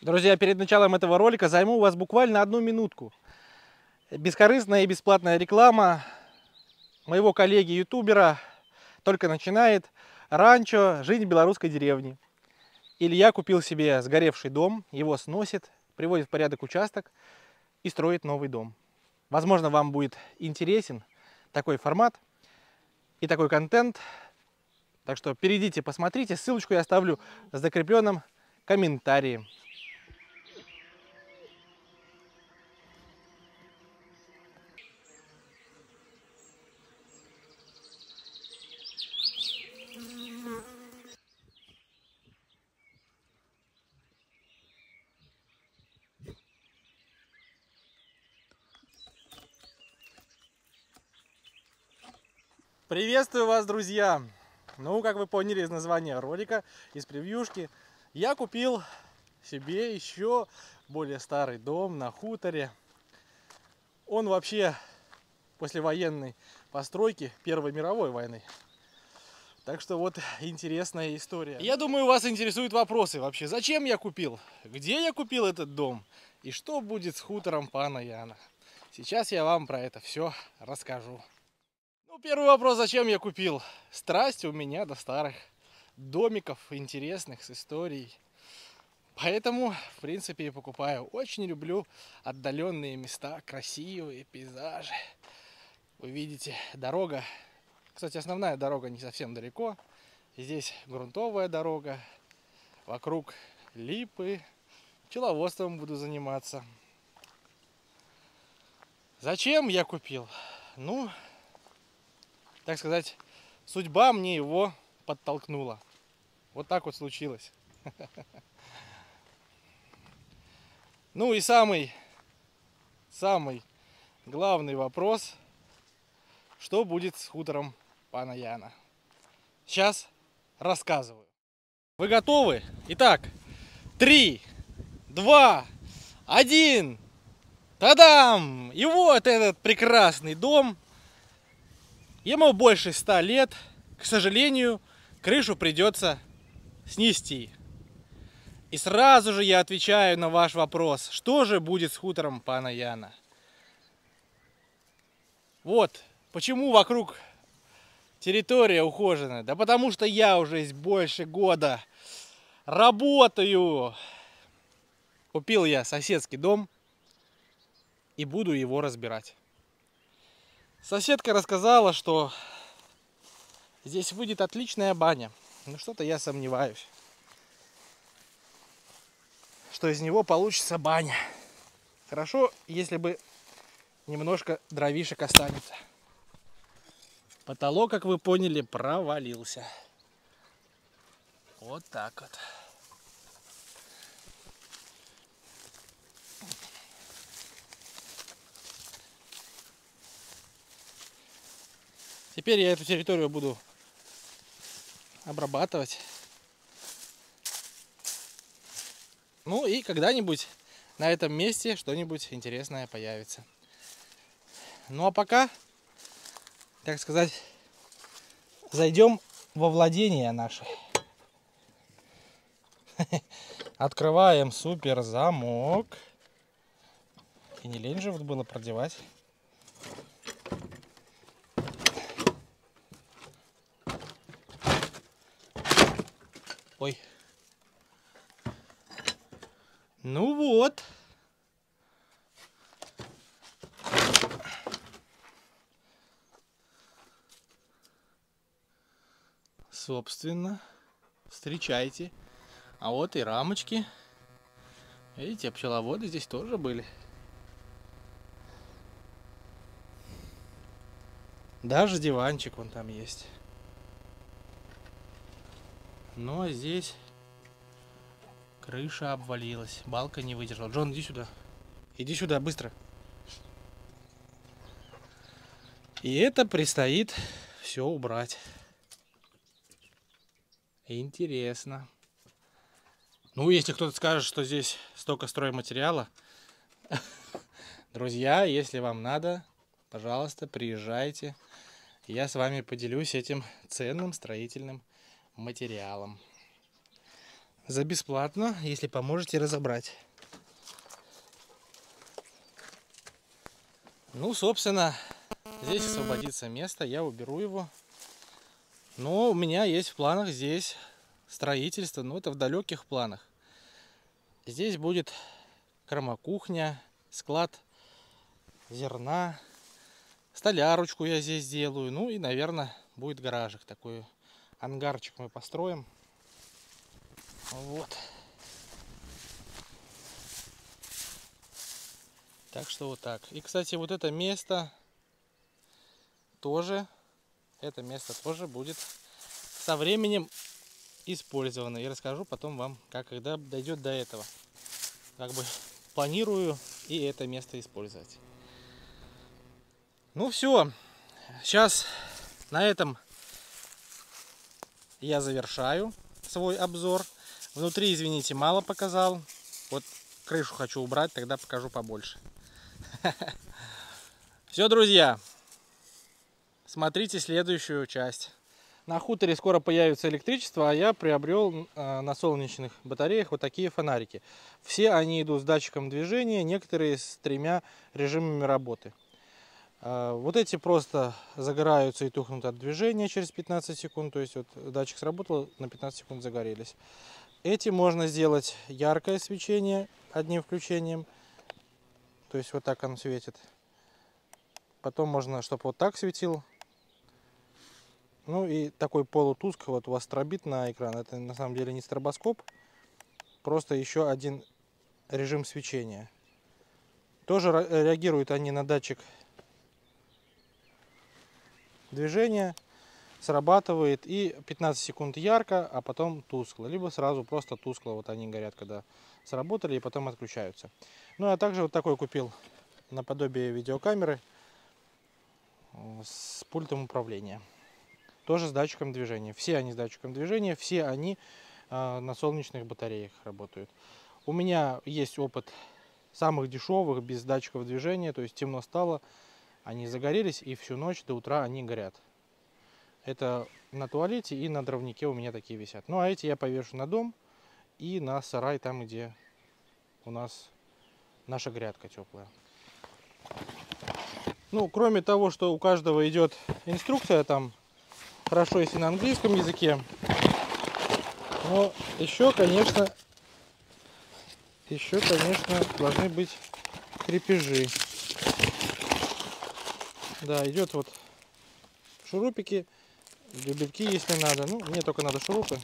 Друзья, перед началом этого ролика займу у вас буквально одну минутку. Бескорыстная и бесплатная реклама моего коллеги-ютубера только начинает ранчо «Жизнь белорусской деревне». Илья купил себе сгоревший дом, его сносит, приводит в порядок участок и строит новый дом. Возможно, вам будет интересен такой формат и такой контент. Так что перейдите, посмотрите. Ссылочку я оставлю в закрепленном комментарии. Приветствую вас, друзья! Ну, как вы поняли из названия ролика, из превьюшки, я купил себе еще более старый дом на хуторе. Он вообще послевоенной постройки Первой мировой войны. Так что вот интересная история. Я думаю, вас интересуют вопросы вообще. Зачем я купил? Где я купил этот дом? И что будет с хутором пана Яна? Сейчас я вам про это все расскажу. Первый вопрос, зачем я купил? Страсть у меня до старых домиков интересных с историей. Поэтому, в принципе, и покупаю. Очень люблю отдаленные места, красивые пейзажи. Вы видите, дорога. Кстати, основная дорога не совсем далеко. Здесь грунтовая дорога. Вокруг липы. Пчеловодством буду заниматься. Зачем я купил? Ну, так сказать, судьба мне его подтолкнула. Вот так вот случилось. Ну и самый, самый главный вопрос, что будет с хутором пана Яна. Сейчас рассказываю. Вы готовы? Итак, три, два, один. Тадам! И вот этот прекрасный дом – Ему больше ста лет. К сожалению, крышу придется снести. И сразу же я отвечаю на ваш вопрос. Что же будет с хутором пана Яна? Вот, почему вокруг территория ухоженная? Да потому что я уже больше года работаю. Купил я соседский дом и буду его разбирать. Соседка рассказала, что здесь выйдет отличная баня. Но что-то я сомневаюсь, что из него получится баня. Хорошо, если бы немножко дровишек останется. Потолок, как вы поняли, провалился. Вот так вот. Теперь я эту территорию буду обрабатывать. Ну и когда-нибудь на этом месте что-нибудь интересное появится. Ну а пока, так сказать, зайдем во владение наше. Открываем супер замок. И не лень же вот было продевать. Ой. Ну вот. Собственно, встречайте. А вот и рамочки. Видите, пчеловоды здесь тоже были. Даже диванчик вон там есть. Ну а здесь крыша обвалилась, балка не выдержала. Джон, иди сюда. Иди сюда, быстро. И это предстоит все убрать. Интересно. Ну, если кто-то скажет, что здесь столько стройматериала, друзья, если вам надо, пожалуйста, приезжайте. Я с вами поделюсь этим ценным строительным материалом. за бесплатно, если поможете разобрать. Ну, собственно, здесь освободится место, я уберу его. Но у меня есть в планах здесь строительство, но это в далеких планах. Здесь будет кормокухня, склад зерна, столярочку я здесь сделаю. Ну и, наверное, будет гаражик такой. Ангарчик мы построим. Вот. Так что вот так. И, кстати, вот это место тоже, это место тоже будет со временем использовано. И расскажу потом вам, как когда дойдет до этого. Как бы планирую и это место использовать. Ну все, сейчас на этом я завершаю свой обзор. Внутри, извините, мало показал. Вот крышу хочу убрать, тогда покажу побольше. Все, друзья, смотрите следующую часть. На хуторе скоро появится электричество, а я приобрел э, на солнечных батареях вот такие фонарики. Все они идут с датчиком движения, некоторые с тремя режимами работы. Э, вот эти просто загораются и тухнут от движения через 15 секунд, то есть вот датчик сработал, на 15 секунд загорелись. Эти можно сделать яркое свечение одним включением, то есть вот так он светит. Потом можно, чтобы вот так светил, ну и такой полутуск, вот у вас стробит на экран. Это на самом деле не стробоскоп, просто еще один режим свечения. Тоже реагируют они на датчик движения, срабатывает и 15 секунд ярко, а потом тускло. Либо сразу просто тускло, вот они горят, когда сработали и потом отключаются. Ну а также вот такой купил наподобие видеокамеры с пультом управления тоже с датчиком движения. Все они с датчиком движения, все они э, на солнечных батареях работают. У меня есть опыт самых дешевых, без датчиков движения, то есть темно стало, они загорелись и всю ночь до утра они горят. Это на туалете и на дровнике у меня такие висят. Ну а эти я повешу на дом и на сарай, там где у нас наша грядка теплая. Ну, кроме того, что у каждого идет инструкция там хорошо, если на английском языке. Но еще, конечно, еще, конечно, должны быть крепежи. Да, идет вот шурупики, дюбельки, если надо. Ну, мне только надо шурупы.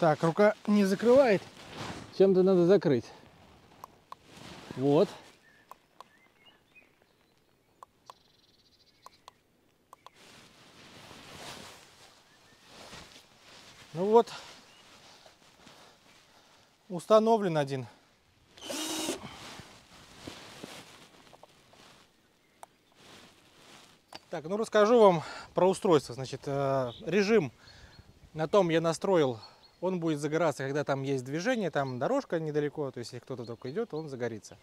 Так, рука не закрывает. Чем-то надо закрыть. Вот. Вот, установлен один. Так, ну расскажу вам про устройство. Значит, э, режим на том я настроил он будет загораться, когда там есть движение, там дорожка недалеко, то есть если кто-то только идет, он загорится.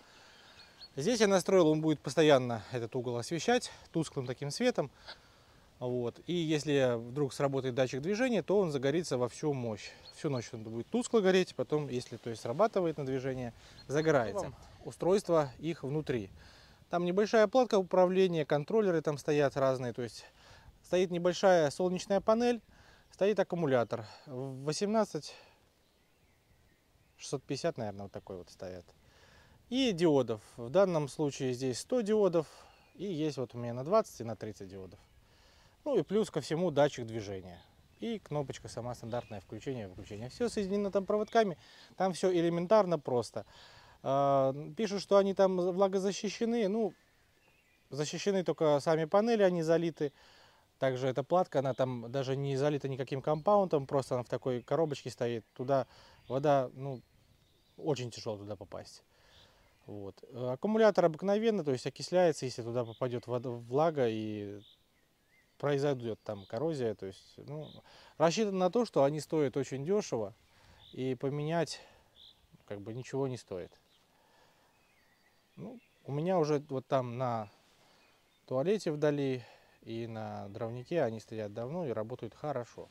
Здесь я настроил, он будет постоянно этот угол освещать тусклым таким светом. Вот. И если вдруг сработает датчик движения, то он загорится во всю мощь. Всю ночь он будет тускло гореть, потом, если то есть срабатывает на движение, загорается. Устройство их внутри. Там небольшая платка управления, контроллеры там стоят разные. То есть стоит небольшая солнечная панель, стоит аккумулятор 18 650 наверное вот такой вот стоят и диодов в данном случае здесь 100 диодов и есть вот у меня на 20 и на 30 диодов ну и плюс ко всему датчик движения и кнопочка сама стандартное включение выключение все соединено там проводками там все элементарно просто а, пишут что они там влагозащищены ну защищены только сами панели они залиты также эта платка, она там даже не залита никаким компаундом, просто она в такой коробочке стоит. Туда вода, ну, очень тяжело туда попасть. Вот. Аккумулятор обыкновенно, то есть окисляется, если туда попадет влага и произойдет там коррозия. То есть, ну, рассчитан на то, что они стоят очень дешево. и поменять как бы ничего не стоит. Ну, у меня уже вот там на туалете вдали и на дровнике они стоят давно и работают хорошо.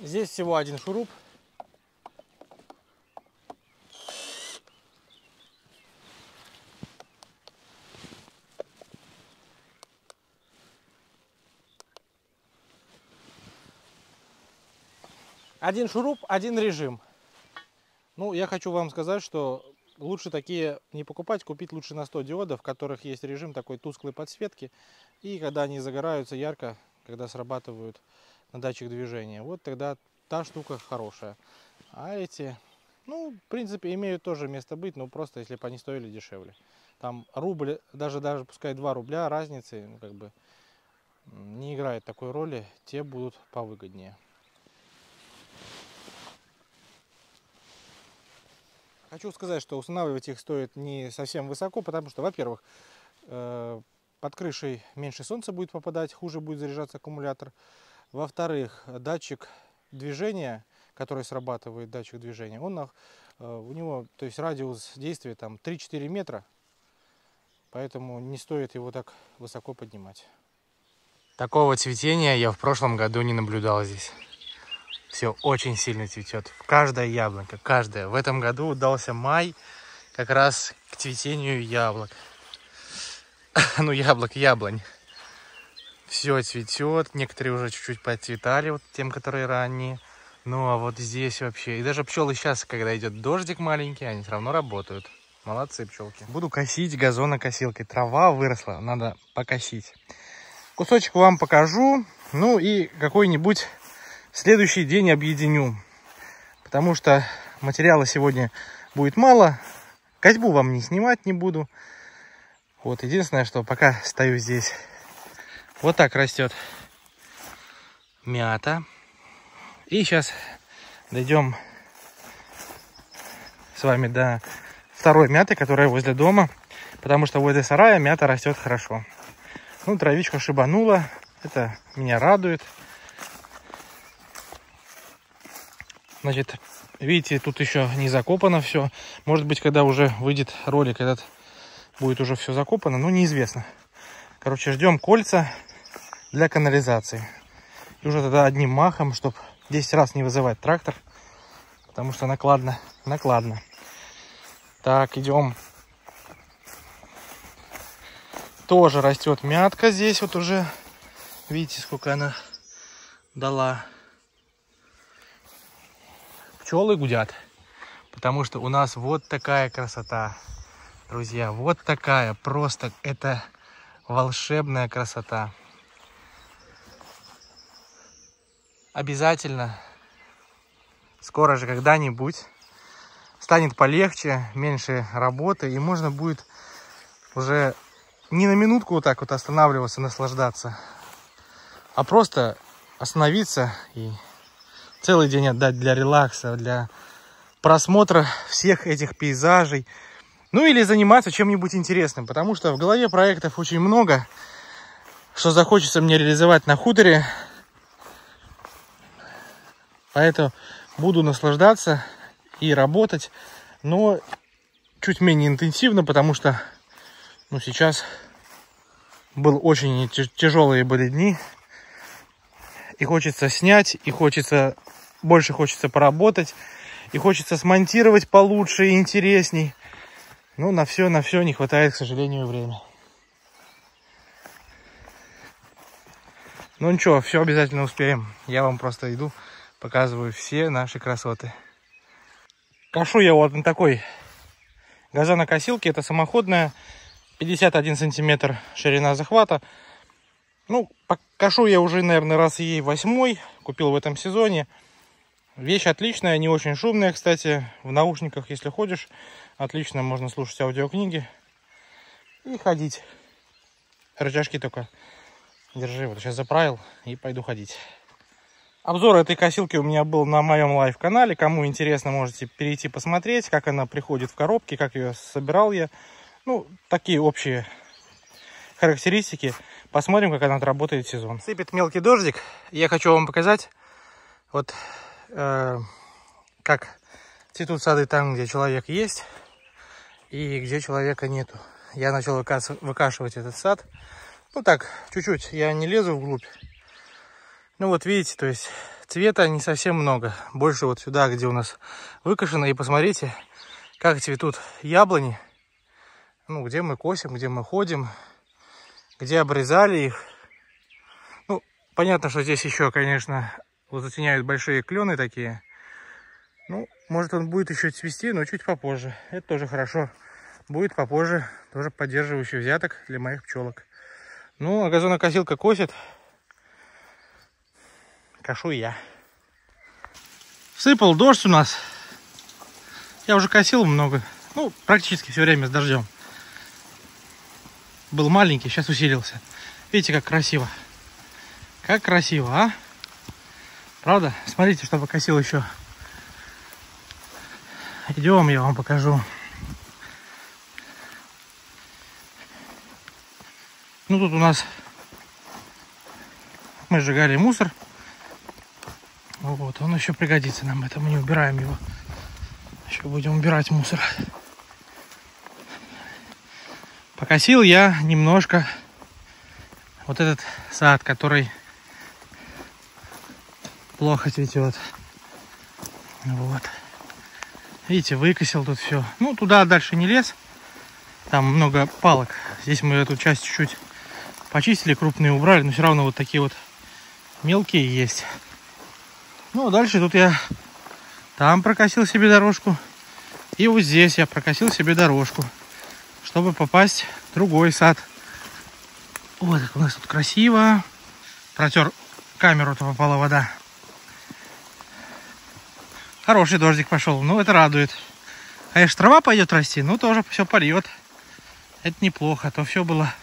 Здесь всего один шуруп. Один шуруп, один режим. Ну, я хочу вам сказать, что лучше такие не покупать, купить лучше на 100 диодов, в которых есть режим такой тусклой подсветки. И когда они загораются ярко, когда срабатывают на датчик движения. Вот тогда та штука хорошая. А эти, ну, в принципе, имеют тоже место быть, но просто если бы они стоили дешевле. Там рубль, даже, даже пускай 2 рубля разницы, ну, как бы, не играет такой роли, те будут повыгоднее. Хочу сказать, что устанавливать их стоит не совсем высоко, потому что, во-первых, э, под крышей меньше солнца будет попадать, хуже будет заряжаться аккумулятор. Во-вторых, датчик движения, который срабатывает датчик движения, он э, у него, то есть радиус действия там 3-4 метра, поэтому не стоит его так высоко поднимать. Такого цветения я в прошлом году не наблюдал здесь. Все очень сильно цветет. Каждая яблонька, каждая. В этом году удался май как раз к цветению яблок. ну, яблок, яблонь все цветет. Некоторые уже чуть-чуть подцветали, вот тем, которые ранние. Ну, а вот здесь вообще... И даже пчелы сейчас, когда идет дождик маленький, они все равно работают. Молодцы пчелки. Буду косить газонокосилкой. Трава выросла, надо покосить. Кусочек вам покажу. Ну и какой-нибудь следующий день объединю. Потому что материала сегодня будет мало. Козьбу вам не снимать не буду. Вот, единственное, что пока стою здесь вот так растет мята. И сейчас дойдем с вами до второй мяты, которая возле дома. Потому что возле сарая мята растет хорошо. Ну, травичка шибанула. Это меня радует. Значит, видите, тут еще не закопано все. Может быть, когда уже выйдет ролик, этот будет уже все закопано, но неизвестно. Короче, ждем кольца для канализации. И уже тогда одним махом, чтобы 10 раз не вызывать трактор, потому что накладно, накладно. Так, идем. Тоже растет мятка здесь вот уже. Видите, сколько она дала. Пчелы гудят, потому что у нас вот такая красота. Друзья, вот такая, просто это волшебная красота. обязательно скоро же когда-нибудь станет полегче, меньше работы, и можно будет уже не на минутку вот так вот останавливаться, наслаждаться, а просто остановиться и целый день отдать для релакса, для просмотра всех этих пейзажей. Ну или заниматься чем-нибудь интересным, потому что в голове проектов очень много, что захочется мне реализовать на хуторе, Поэтому буду наслаждаться и работать, но чуть менее интенсивно, потому что ну, сейчас был очень тяжелые были дни. И хочется снять, и хочется, больше хочется поработать, и хочется смонтировать получше и интересней. Ну, на все, на все не хватает, к сожалению, времени. Ну ничего, все обязательно успеем. Я вам просто иду показываю все наши красоты. Кашу я вот на такой газонокосилке. Это самоходная, 51 сантиметр ширина захвата. Ну, кашу я уже, наверное, раз ей восьмой. Купил в этом сезоне. Вещь отличная, не очень шумная, кстати. В наушниках, если ходишь, отлично можно слушать аудиокниги и ходить. Рычажки только держи. Вот сейчас заправил и пойду ходить. Обзор этой косилки у меня был на моем live-канале. Кому интересно, можете перейти посмотреть, как она приходит в коробке, как ее собирал я. Ну, такие общие характеристики. Посмотрим, как она отработает сезон. Сыпет мелкий дождик. Я хочу вам показать, вот э, как цветут сады там, где человек есть и где человека нету. Я начал выкашивать этот сад. Ну так, чуть-чуть. Я не лезу вглубь. Ну вот видите, то есть цвета не совсем много. Больше вот сюда, где у нас выкашено. И посмотрите, как цветут яблони. Ну, где мы косим, где мы ходим, где обрезали их. Ну, понятно, что здесь еще, конечно, вот затеняют большие клены такие. Ну, может он будет еще цвести, но чуть попозже. Это тоже хорошо. Будет попозже тоже поддерживающий взяток для моих пчелок. Ну, а газонокосилка косит. Кашу я. Сыпал дождь у нас. Я уже косил много. Ну, практически все время с дождем. Был маленький, сейчас усилился. Видите, как красиво. Как красиво, а? Правда? Смотрите, что покосил еще. Идем, я вам покажу. Ну, тут у нас мы сжигали мусор. Вот, он еще пригодится нам. Это мы не убираем его. Еще будем убирать мусор. Покосил я немножко вот этот сад, который плохо цветет. Вот. Видите, выкосил тут все. Ну, туда дальше не лез. Там много палок. Здесь мы эту часть чуть-чуть почистили, крупные убрали. Но все равно вот такие вот мелкие есть. Ну, а дальше тут я там прокосил себе дорожку. И вот здесь я прокосил себе дорожку, чтобы попасть в другой сад. Вот как у нас тут красиво. Протер камеру-то попала вода. Хороший дождик пошел, ну это радует. А если трава пойдет расти, ну тоже все польет. Это неплохо, а то все было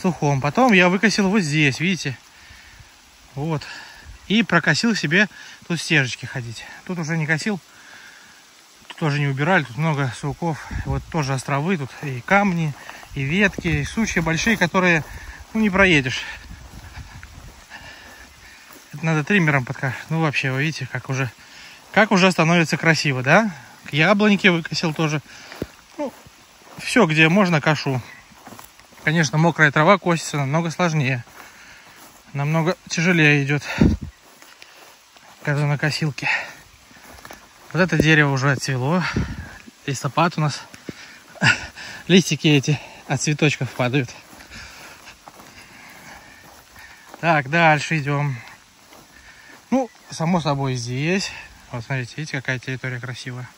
сухом. Потом я выкосил вот здесь, видите? Вот. И прокосил себе тут стежечки ходить. Тут уже не косил. Тоже не убирали. Тут много суков. Вот тоже островы. Тут и камни, и ветки, и сучья большие, которые ну, не проедешь. Это надо триммером подкашивать. Ну вообще, вы видите, как уже как уже становится красиво, да? К яблоньке выкосил тоже. Ну, все, где можно, кашу. Конечно, мокрая трава косится намного сложнее. Намного тяжелее идет газонокосилки. Вот это дерево уже отцвело. Листопад у нас. Листики эти от цветочков падают. Так, дальше идем. Ну, само собой, здесь вот смотрите, видите, какая территория красивая.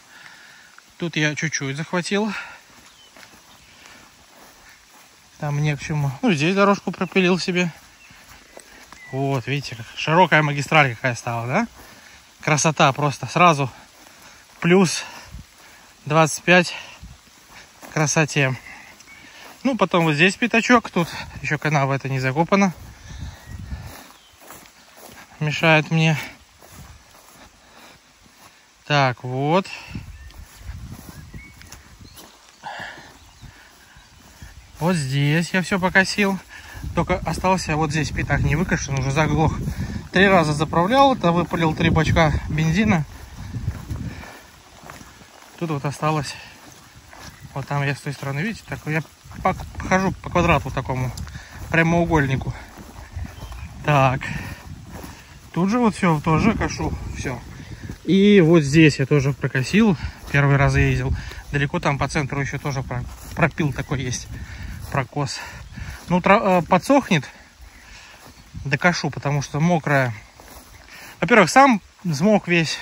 Тут я чуть-чуть захватил. Там не к чему. Ну, здесь дорожку пропилил себе. Вот, видите, широкая магистраль какая стала, да? Красота просто. Сразу плюс 25 красоте. Ну, потом вот здесь пятачок. Тут еще канава это не закопана. Мешает мне. Так, вот. Вот здесь я все покосил. Только остался вот здесь пятак не выкашен, уже заглох. Три раза заправлял, это выпалил три бачка бензина. Тут вот осталось. Вот там я с той стороны, видите, так я похожу по квадрату такому прямоугольнику. Так. Тут же вот все тоже кашу. Все. И вот здесь я тоже прокосил. Первый раз ездил. Далеко там по центру еще тоже пропил такой есть прокос. Ну, э, подсохнет, докошу, потому что мокрая. Во-первых, сам взмок весь.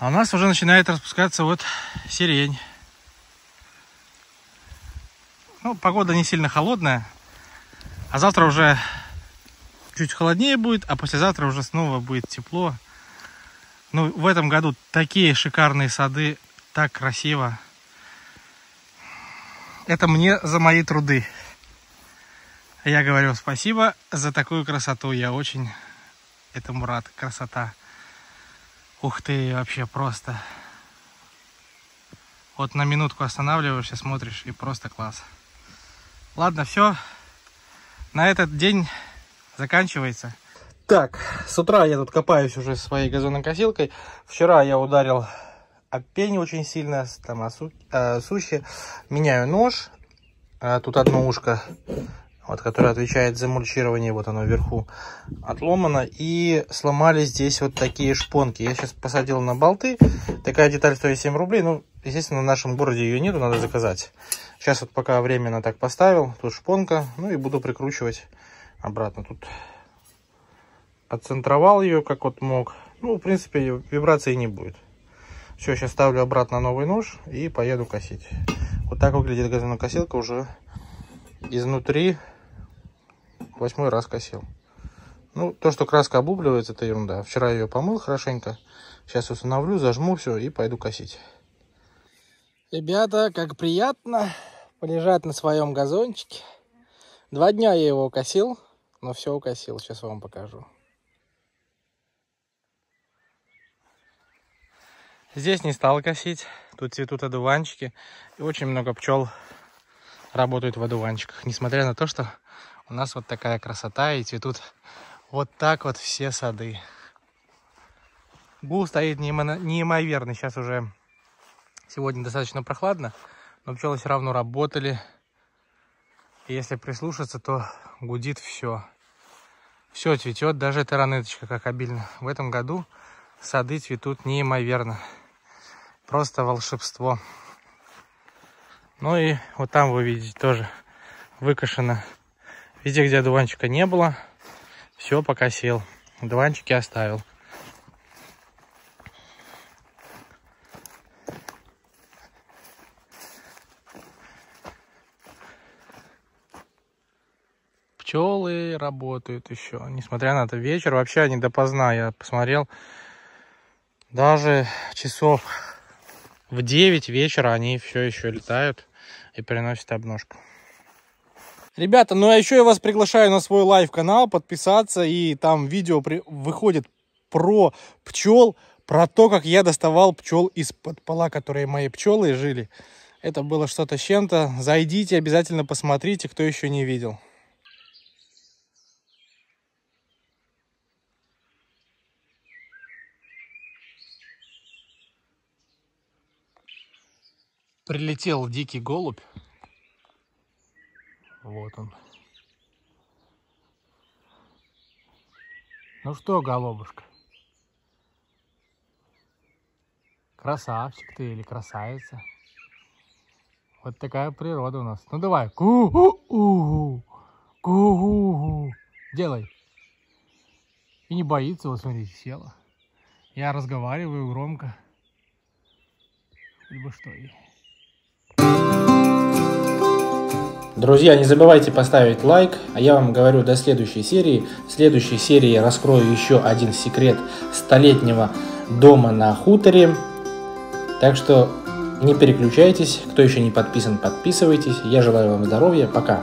А у нас уже начинает распускаться вот сирень. Ну, погода не сильно холодная. А завтра уже чуть холоднее будет, а послезавтра уже снова будет тепло. Ну, в этом году такие шикарные сады, так красиво. Это мне за мои труды. Я говорю спасибо за такую красоту. Я очень этому рад. Красота. Ух ты, вообще просто. Вот на минутку останавливаешься, смотришь, и просто класс. Ладно, все. На этот день заканчивается. Так, с утра я тут копаюсь уже своей газонокосилкой. Вчера я ударил пень очень сильно, там о, су, о суще. Меняю нож. А тут одно ушко, вот, которое отвечает за мульчирование, вот оно вверху, отломано. И сломали здесь вот такие шпонки. Я сейчас посадил на болты. Такая деталь стоит 7 рублей. Ну, естественно, в нашем городе ее нету, надо заказать. Сейчас вот пока временно так поставил. Тут шпонка. Ну и буду прикручивать обратно. Тут отцентровал ее, как вот мог. Ну, в принципе, вибрации не будет. Все, сейчас ставлю обратно новый нож и поеду косить. Вот так выглядит газонокосилка уже изнутри. Восьмой раз косил. Ну, то, что краска обубливается, это ерунда. Вчера ее помыл хорошенько. Сейчас установлю, зажму все и пойду косить. Ребята, как приятно полежать на своем газончике. Два дня я его косил, но все укосил. Сейчас вам покажу. Здесь не стал косить. Тут цветут одуванчики. И очень много пчел работают в одуванчиках. Несмотря на то, что у нас вот такая красота и цветут вот так вот все сады. Гул стоит неимоверный. Сейчас уже сегодня достаточно прохладно, но пчелы все равно работали. И если прислушаться, то гудит все. Все цветет, даже эта ранеточка как обильно. В этом году сады цветут неимоверно. Просто волшебство. Ну и вот там вы видите тоже выкошено. Везде, где дуванчика не было, все покосил. Дуванчики оставил. пчелы работают еще. Несмотря на это вечер, вообще они допоздна, я посмотрел, даже часов в 9 вечера они все еще летают и приносят обножку. Ребята, ну а еще я вас приглашаю на свой live-канал подписаться, и там видео при... выходит про пчел, про то, как я доставал пчел из-под пола, которые мои пчелы жили. Это было что-то с чем-то. Зайдите, обязательно посмотрите, кто еще не видел. Прилетел дикий голубь. Вот он. Ну что, голубушка? Красавчик ты или красавица? Вот такая природа у нас. Ну давай. Ку-гу-гу. Ку-гу-гу. Делай. И не боится, вот смотрите, села. Я разговариваю громко. Либо что. Друзья, не забывайте поставить лайк, а я вам говорю до следующей серии. В следующей серии я раскрою еще один секрет столетнего дома на хуторе. Так что не переключайтесь, кто еще не подписан, подписывайтесь. Я желаю вам здоровья, пока.